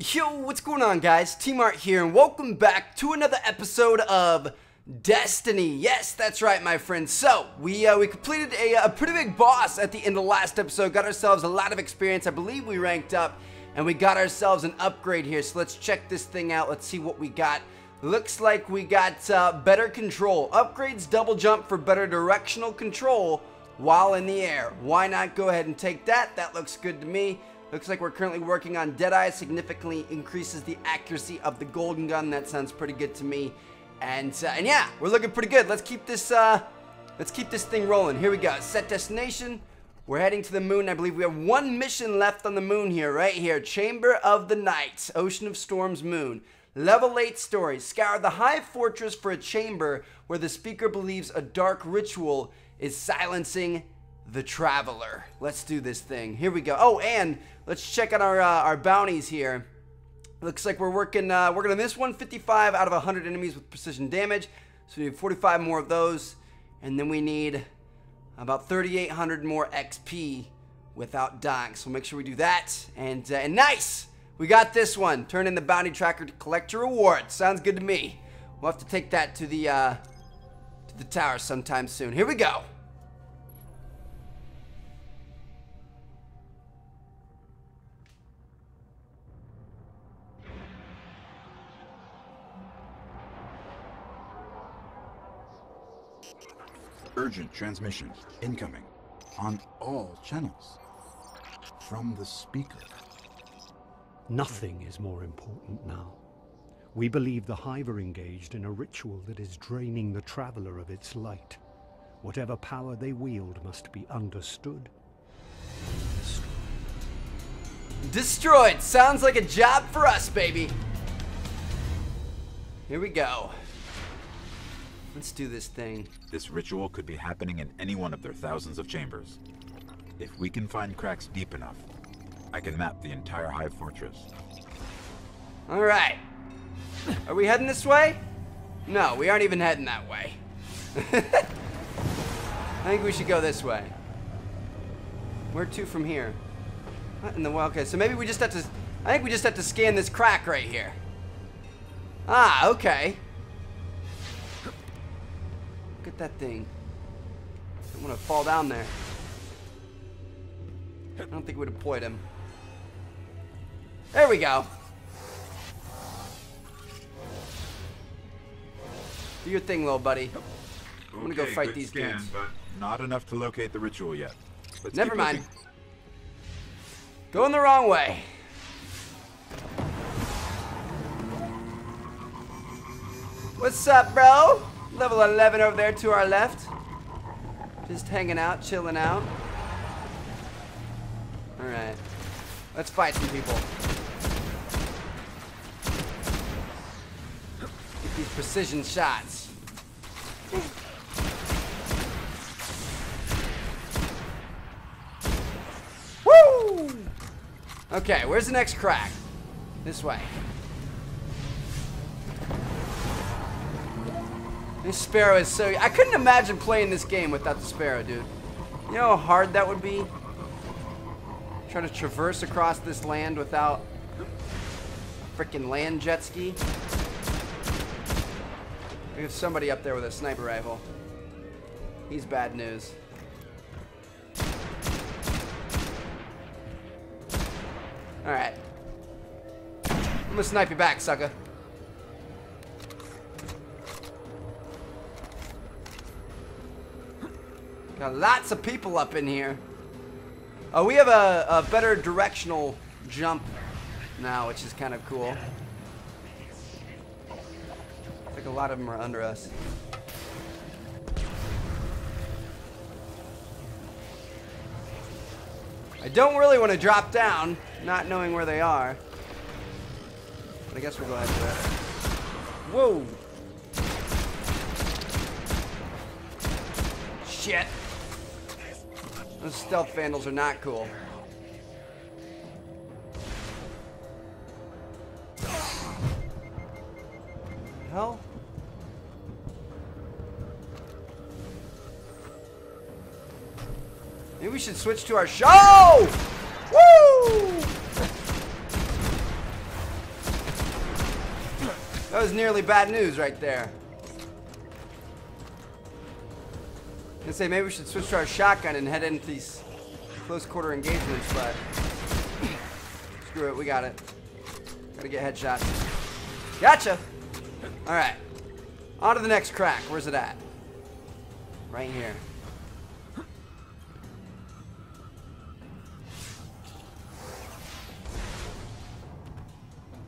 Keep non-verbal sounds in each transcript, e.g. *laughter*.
Yo, what's going on guys? T-Mart here and welcome back to another episode of Destiny. Yes, that's right my friends. So, we uh, we completed a, a pretty big boss at the end of the last episode, got ourselves a lot of experience. I believe we ranked up and we got ourselves an upgrade here. So let's check this thing out. Let's see what we got. Looks like we got uh, better control. Upgrades double jump for better directional control while in the air. Why not go ahead and take that? That looks good to me. Looks like we're currently working on Deadeye. Significantly increases the accuracy of the golden gun. That sounds pretty good to me. And uh, and yeah, we're looking pretty good. Let's keep this uh, let's keep this thing rolling. Here we go. Set destination. We're heading to the moon. I believe we have one mission left on the moon here, right here. Chamber of the Night, Ocean of Storms moon. Level 8 story. Scour the High Fortress for a chamber where the speaker believes a dark ritual is silencing the Traveler. Let's do this thing. Here we go. Oh, and let's check out our, uh, our bounties here. Looks like we're working, uh, working on this one, 55 out of 100 enemies with precision damage. So we need 45 more of those. And then we need about 3,800 more XP without dying. So make sure we do that. And, uh, and nice! We got this one. Turn in the bounty tracker to collect your reward. Sounds good to me. We'll have to take that to the, uh, to the tower sometime soon. Here we go. Urgent transmission incoming on all channels from the speaker. Nothing is more important now. We believe the Hive are engaged in a ritual that is draining the Traveler of its light. Whatever power they wield must be understood. Destroyed. Sounds like a job for us, baby. Here we go. Let's do this thing. This ritual could be happening in any one of their thousands of chambers. If we can find cracks deep enough, I can map the entire Hive Fortress. All right. Are we heading this way? No, we aren't even heading that way. *laughs* I think we should go this way. Where to from here? What in the world? Okay, so maybe we just have to... I think we just have to scan this crack right here. Ah, okay. At that thing. I want to fall down there. I don't think we deployed him. There we go. Do your thing, little buddy. I'm gonna go fight these scan, dudes. but not enough to locate the ritual yet. Let's Never mind. looking. Going the wrong way. What's up, bro? Level 11 over there to our left. Just hanging out, chilling out. Alright. Let's fight some people. Get these precision shots. Woo! Okay, where's the next crack? This way. This sparrow is so... I couldn't imagine playing this game without the sparrow, dude. You know how hard that would be? Trying to traverse across this land without a freaking land jet ski. We have somebody up there with a sniper rifle. He's bad news. Alright. I'm gonna snipe you back, sucker. Got lots of people up in here. Oh, we have a, a better directional jump now, which is kind of cool. Like a lot of them are under us. I don't really want to drop down, not knowing where they are. But I guess we'll go ahead and do that. Whoa! Shit! Those stealth vandals are not cool. Hell? Maybe we should switch to our show! Woo! That was nearly bad news right there. I say maybe we should switch to our shotgun and head into these close quarter engagements, but screw it, we got it. Gotta get headshots. Gotcha! Alright. On to the next crack. Where's it at? Right here.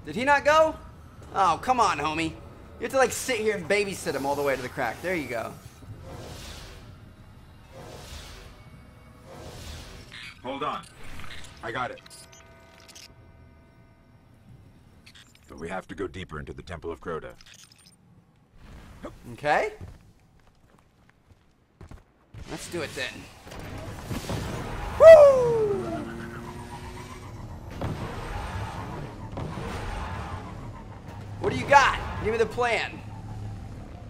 Did he not go? Oh, come on, homie. You have to like sit here and babysit him all the way to the crack. There you go. Hold on. I got it. But we have to go deeper into the Temple of Crota. Okay. Let's do it then. Woo! What do you got? Give me the plan.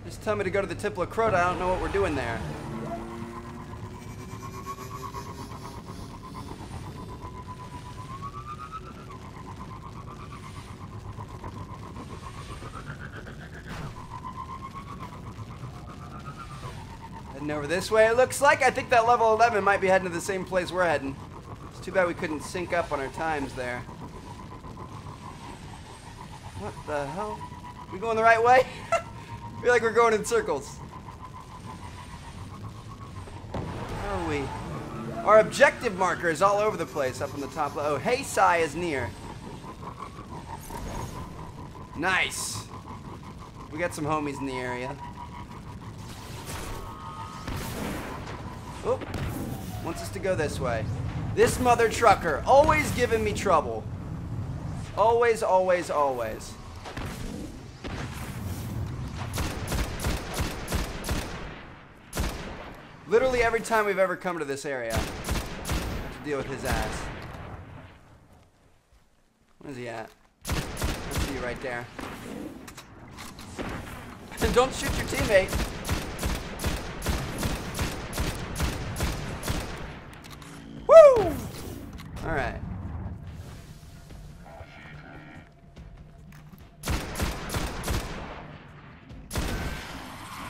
Just tell me to go to the Temple of Crota. I don't know what we're doing there. Heading over this way, it looks like. I think that level 11 might be heading to the same place we're heading. It's too bad we couldn't sync up on our times there. What the hell? We going the right way? I *laughs* feel like we're going in circles. Where are we? Our objective marker is all over the place up on the top. Oh, Hey Sai is near. Nice. We got some homies in the area. Wants us to go this way. This mother trucker, always giving me trouble. Always, always, always. Literally every time we've ever come to this area, Have to deal with his ass. Where's he at? I see you right there. *laughs* Don't shoot your teammate. Alright.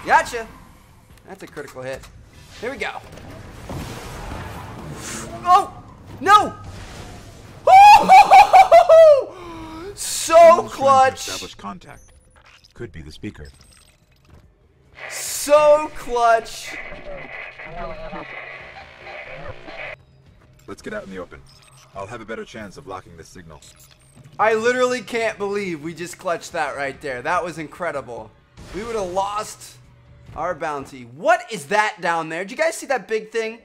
Gotcha! That's a critical hit. Here we go. Oh! No! So Almost trying to clutch! Establish contact. Could be the speaker. So clutch! Let's get out in the open. I'll have a better chance of locking this signal. I literally can't believe we just clutched that right there. That was incredible. We would have lost our bounty. What is that down there? Did you guys see that big thing?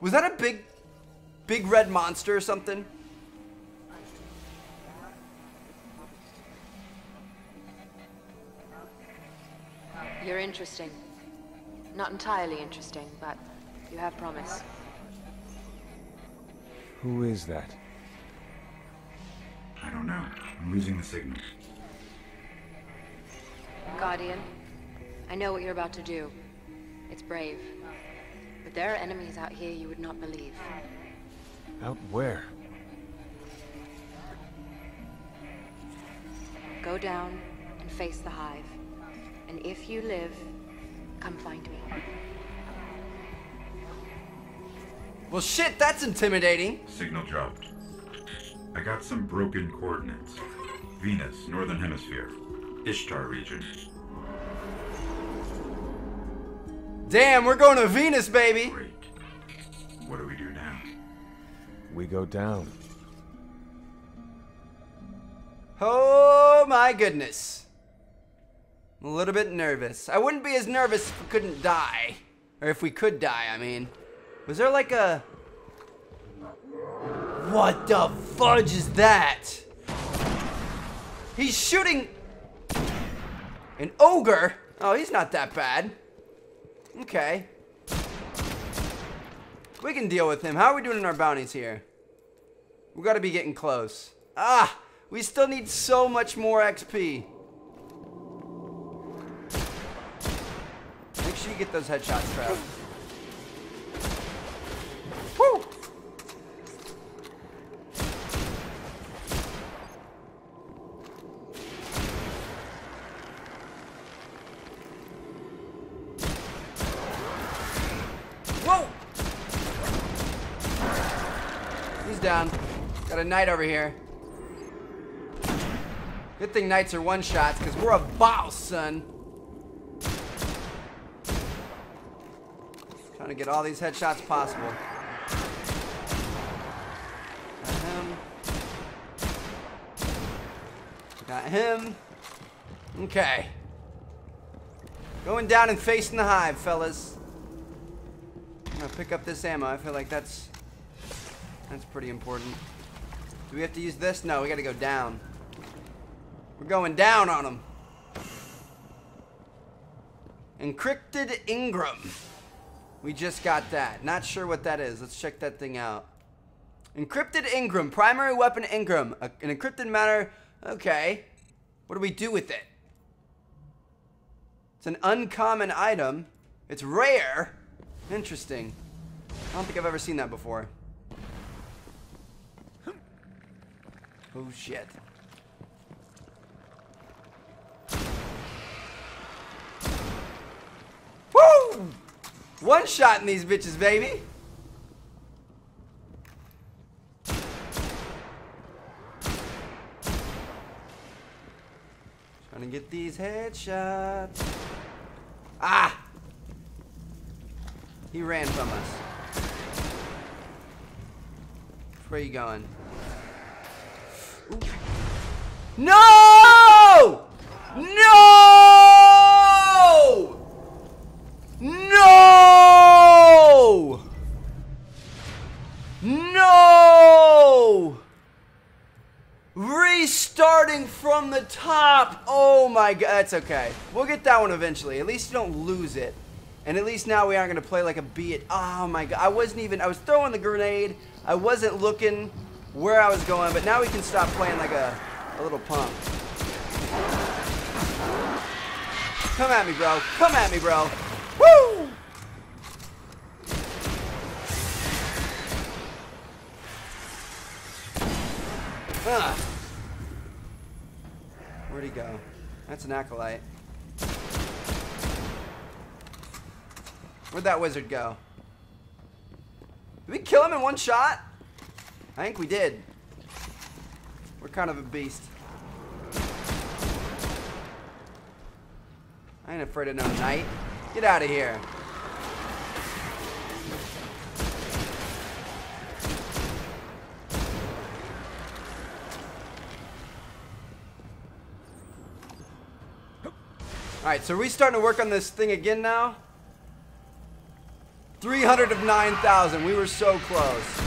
Was that a big, big red monster or something? You're interesting. Not entirely interesting, but you have promise. Who is that? I don't know. I'm losing the signal. Guardian, I know what you're about to do. It's brave. But there are enemies out here you would not believe. Out where? Go down and face the hive. And if you live, come find me. Well, shit, that's intimidating. Signal dropped. I got some broken coordinates. Venus, Northern Hemisphere. Ishtar region. Damn, we're going to Venus, baby. Great. What do we do now? We go down. Oh my goodness. I'm a little bit nervous. I wouldn't be as nervous if we couldn't die. Or if we could die, I mean. Was there like a... What the fudge is that? He's shooting... An ogre? Oh, he's not that bad. Okay. We can deal with him. How are we doing in our bounties here? We gotta be getting close. Ah! We still need so much more XP. Make sure you get those headshots, Trev. Woo! Whoa! He's down. Got a knight over here. Good thing knights are one-shots, because we're a boss, son. Trying to get all these headshots possible. Got him. Okay. Going down and facing the hive, fellas. I'm gonna pick up this ammo. I feel like that's that's pretty important. Do we have to use this? No, we gotta go down. We're going down on them. Encrypted Engram. We just got that. Not sure what that is. Let's check that thing out. Encrypted Engram. Primary weapon Engram. An encrypted matter. Okay. What do we do with it? It's an uncommon item. It's rare. Interesting. I don't think I've ever seen that before. Oh shit. Woo! One shot in these bitches, baby. Trying to get these headshots. Ah! He ran from us. Where are you going? Ooh. No! That's okay. We'll get that one eventually. At least you don't lose it. And at least now we aren't going to play like a beat. Oh my god, I wasn't even, I was throwing the grenade. I wasn't looking where I was going, but now we can stop playing like a, a little punk. Come at me, bro. Come at me, bro. Woo! Ah. Where'd he go? That's an acolyte. Where'd that wizard go? Did we kill him in one shot? I think we did. We're kind of a beast. I ain't afraid of no knight. Get out of here. Alright, so are we starting to work on this thing again now? 300 of 9,000. We were so close.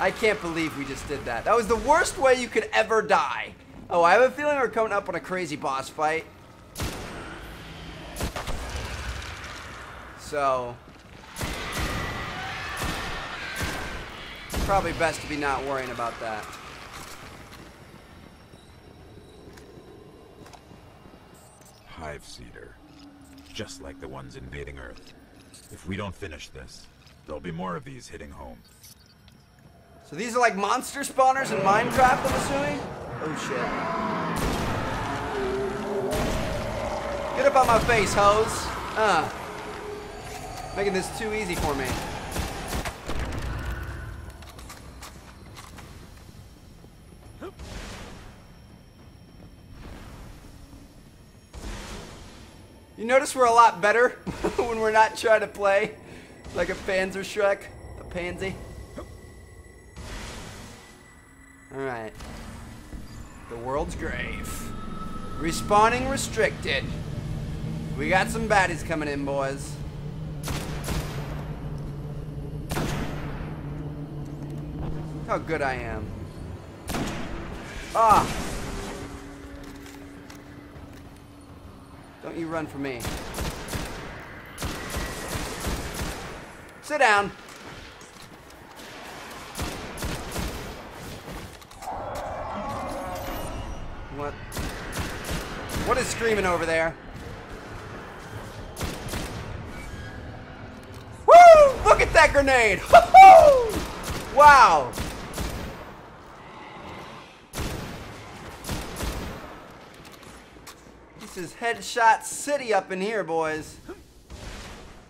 I can't believe we just did that. That was the worst way you could ever die. Oh, I have a feeling we're coming up on a crazy boss fight. So... Probably best to be not worrying about that. Hive Seeder. Just like the ones invading Earth. If we don't finish this, there'll be more of these hitting home. So these are like monster spawners in Minecraft, I'm assuming? Oh shit. Get up on my face, hoes. Uh. Making this too easy for me. Notice we're a lot better *laughs* when we're not trying to play like a Panzerschreck, a pansy. Alright. The world's grave. Respawning restricted. We got some baddies coming in, boys. How good I am. Ah! Don't you run for me. Sit down. What? What is screaming over there? Woo! Look at that grenade! *laughs* wow! Is Headshot City up in here, boys.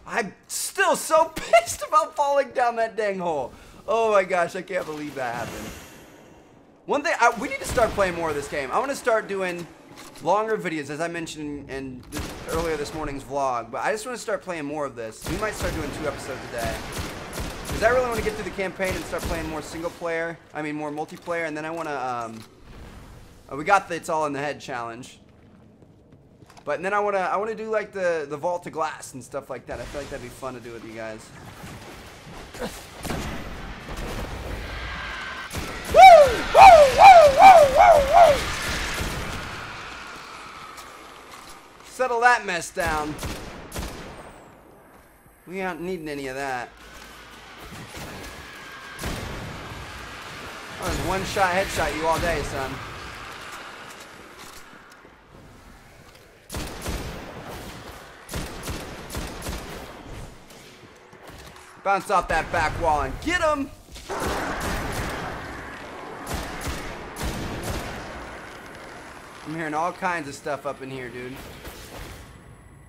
I'm still so *laughs* pissed about falling down that dang hole. Oh my gosh, I can't believe that happened. One thing, I, we need to start playing more of this game. I want to start doing longer videos, as I mentioned in th earlier this morning's vlog. But I just want to start playing more of this. We might start doing two episodes a day. Because I really want to get through the campaign and start playing more single player. I mean, more multiplayer. And then I want to, um... uh, we got the It's All in the Head challenge. But then I want to I want to do like the, the Vault of Glass and stuff like that. I feel like that'd be fun to do with you guys. Woo! Woo! Woo! Settle that mess down. We aren't needing any of that. Oh, there's one shot headshot you all day, son. Bounce off that back wall and get him! I'm hearing all kinds of stuff up in here, dude.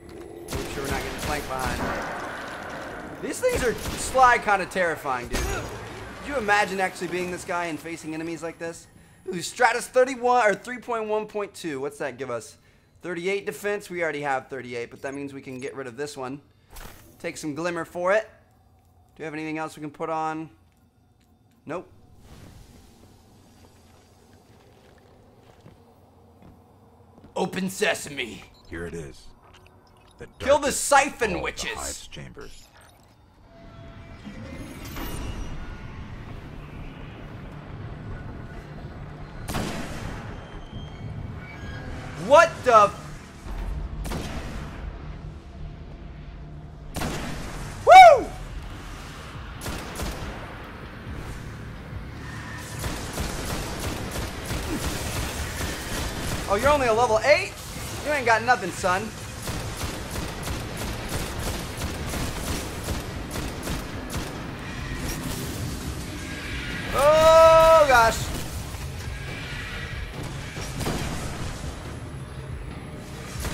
Make sure we're not getting flanked behind. These things are sly kind of terrifying, dude. Could you imagine actually being this guy and facing enemies like this? Ooh, Stratus 31 or 3.1.2. What's that give us? 38 defense. We already have 38, but that means we can get rid of this one. Take some glimmer for it. Do we have anything else we can put on? Nope. Open sesame. Here it is. The Kill the siphon of all the witches. Chambers. What the? You're only a level 8? You ain't got nothing, son. Oh, gosh.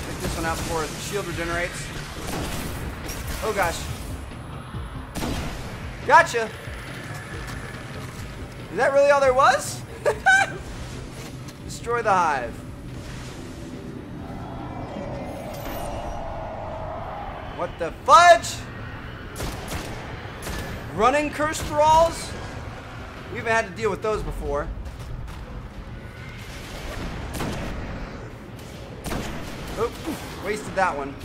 Take this one out before the shield regenerates. Oh gosh. Gotcha. Is that really all there was? *laughs* Destroy the hive. What the fudge? Running curse thralls? We haven't had to deal with those before. Oh, wasted that one.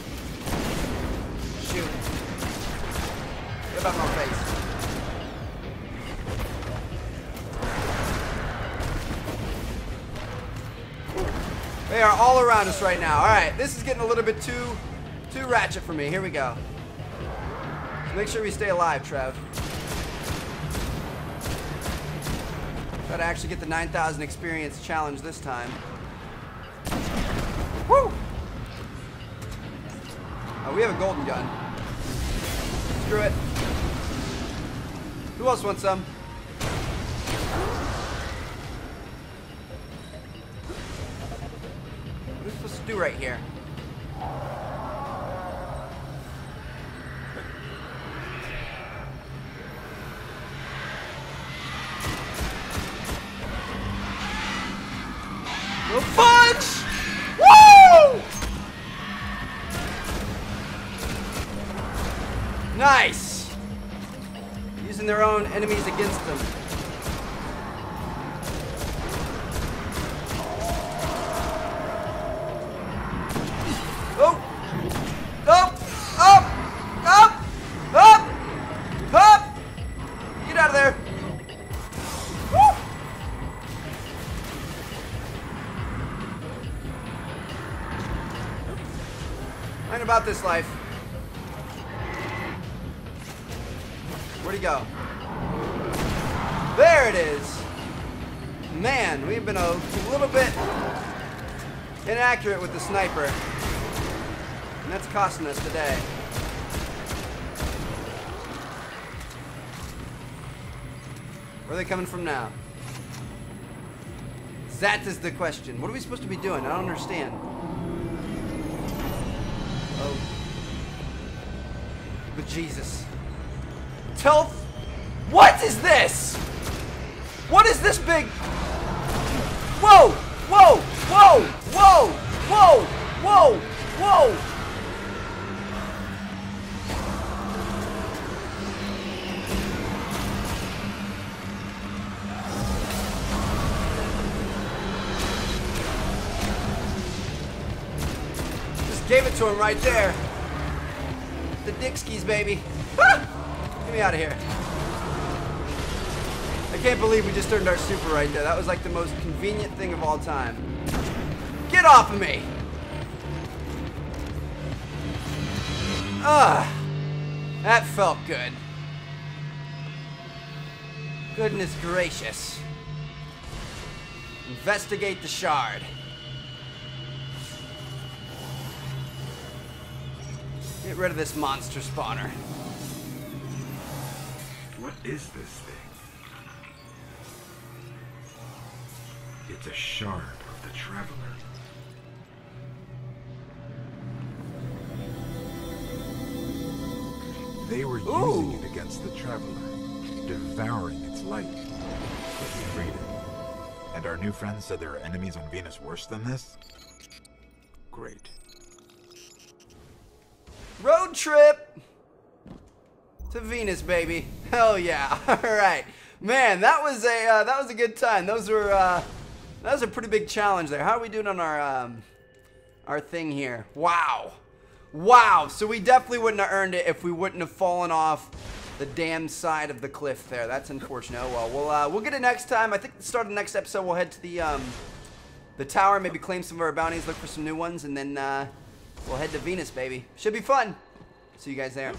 Shoot. Get about my face. They are all around us right now. All right, this is getting a little bit too, too ratchet for me. Here we go. Make sure we stay alive, Trev. Try to actually get the 9,000 experience challenge this time. Woo! Oh, we have a golden gun. Screw it. Who else wants some? What are we supposed to do right here? There! Woo! Ain't about this life. Where'd he go? It is. Man, we've been a little bit inaccurate with the sniper. And that's costing us today. Where are they coming from now? That is the question. What are we supposed to be doing? I don't understand. Oh. But Jesus. Tell... What is this? What is this big... Whoa! Whoa! Whoa! Whoa! Whoa! Whoa! Whoa! Just gave it to him right there. The dick skis, baby. Ah! *laughs* Get me out of here. I can't believe we just earned our super right there. That was like the most convenient thing of all time. Get off of me! Ah, that felt good. Goodness gracious. Investigate the shard. Get rid of this monster spawner. What is this thing? A shard of the Traveler. They were Ooh. using it against the Traveler, devouring its light. But we freed it. And our new friends said there are enemies on Venus worse than this? Great. Road trip to Venus, baby. Hell yeah! *laughs* All right, man. That was a uh, that was a good time. Those were uh, that was a pretty big challenge there. How are we doing on our um, our thing here? Wow, wow. So we definitely wouldn't have earned it if we wouldn't have fallen off the damn side of the cliff there. That's unfortunate. Oh, well, we'll uh, we'll get it next time. I think the start of the next episode we'll head to the um, the tower, maybe claim some of our bounties, look for some new ones, and then uh, we'll head to Venus, baby. Should be fun. See you guys there.